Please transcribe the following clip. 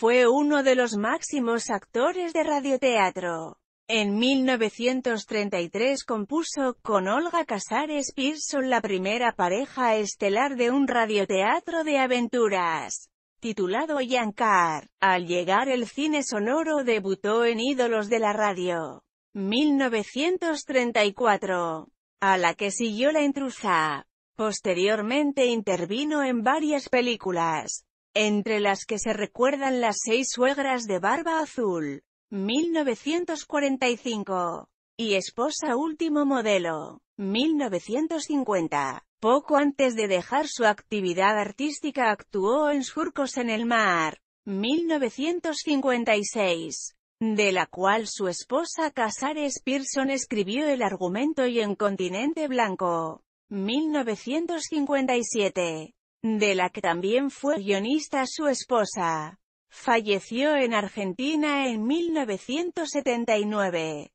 fue uno de los máximos actores de radioteatro. En 1933 compuso, con Olga Casares Pearson la primera pareja estelar de un radioteatro de aventuras, titulado Yankar. Al llegar el cine sonoro debutó en Ídolos de la Radio. 1934, a la que siguió La intrusa. Posteriormente intervino en varias películas, entre las que se recuerdan Las seis suegras de Barba Azul, 1945, y Esposa Último Modelo, 1950. Poco antes de dejar su actividad artística actuó en Surcos en el Mar, 1956, de la cual su esposa Casares Pearson escribió el argumento y en Continente Blanco, 1957, de la que también fue guionista su esposa. Falleció en Argentina en 1979.